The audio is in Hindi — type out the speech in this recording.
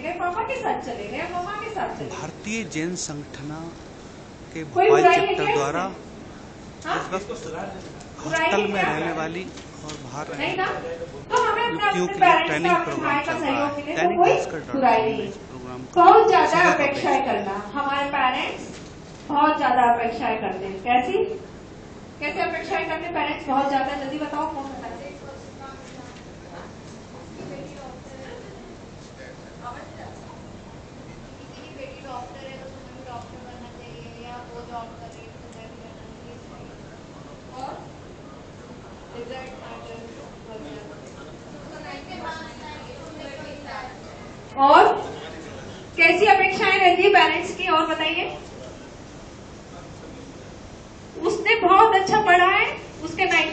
चले गए पापा के साथ चले गए मम्मा के साथ चले भारतीय जैन संगठन के भोपाल चैप्टर द्वारा हाँ? इस वक्त हॉस्टल में रहने वाली और बाहर रहने तो हमें अपने युवतियों के लिए ट्रेनिंग प्रोग्राम चल रहा है। तो दैनिक भास्कर प्रोग्राम बहुत ज़्यादा अपेक्षाएँ करना हमारे पेरेंट्स बहुत ज़्यादा अपेक्षाएँ करते हैं। कैसी? कैसे अपेक्षाएँ करते हैं पेरेंट्स बहुत ज़्यादा जल्दी बताओ कौन और कैसी अपेक्षाएँ रहती है पेरेंट्स की, और बताइए? उसने बहुत अच्छा पढ़ा है, उसके 90 परसेंट मार्क्स आए